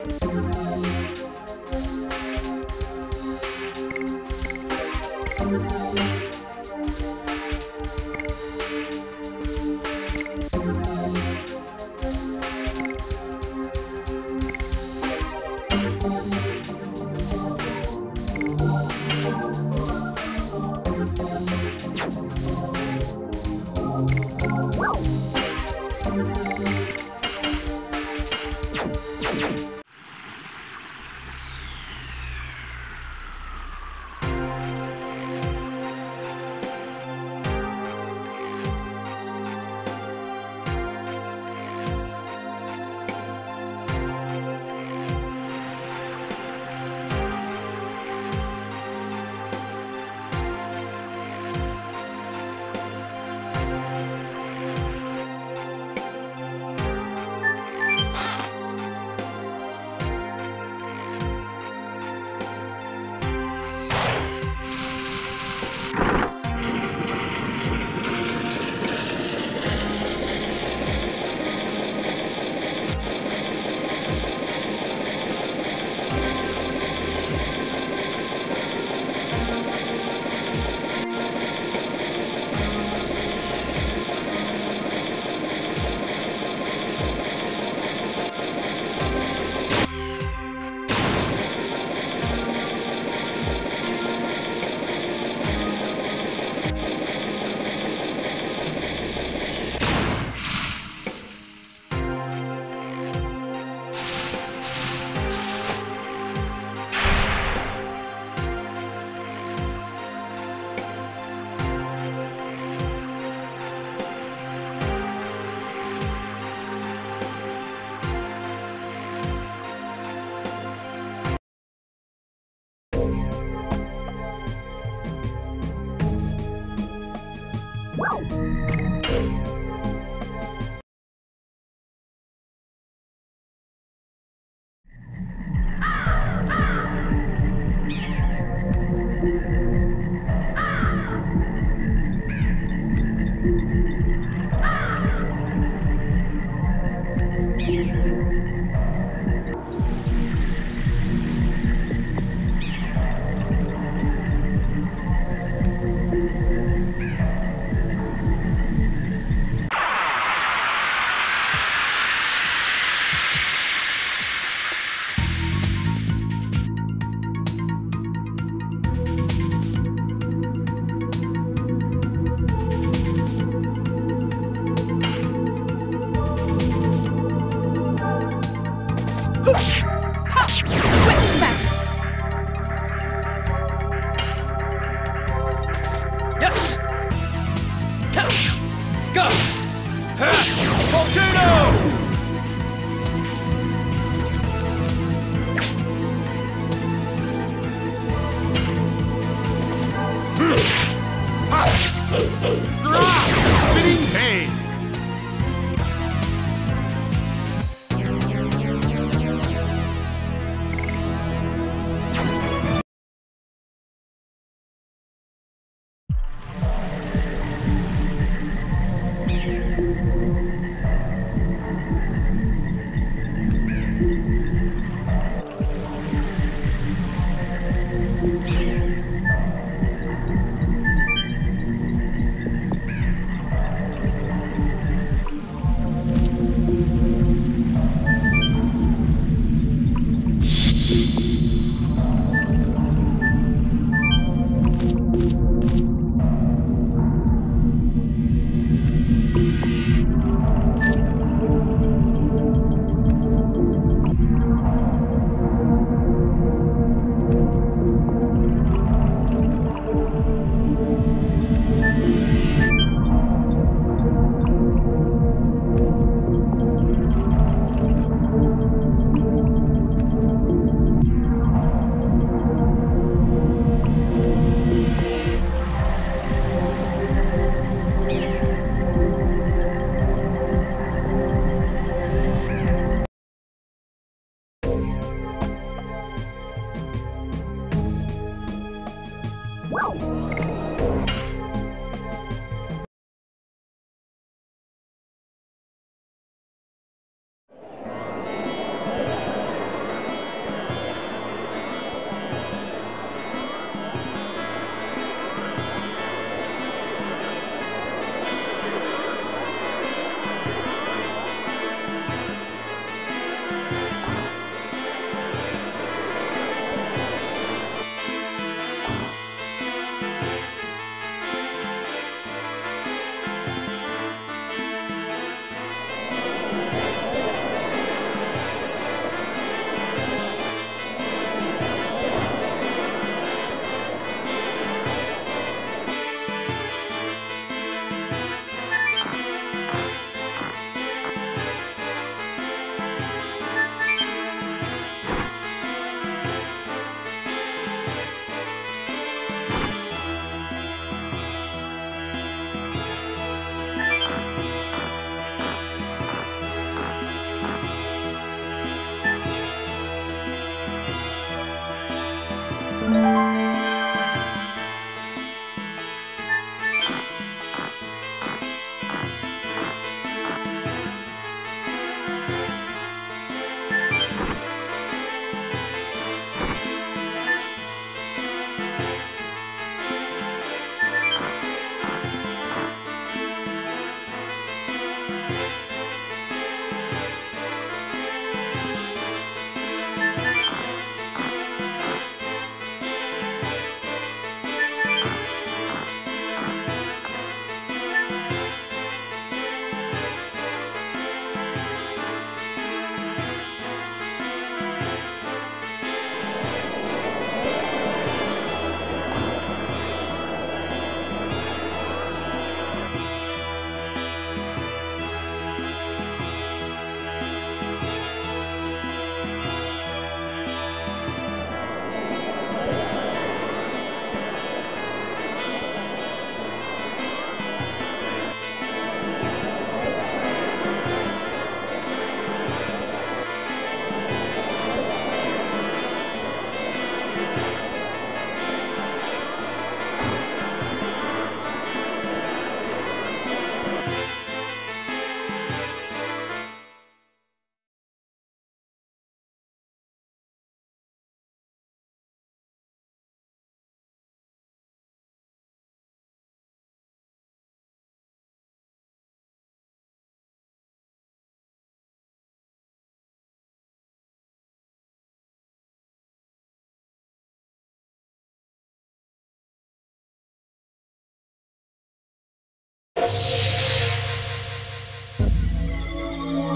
Quick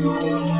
Música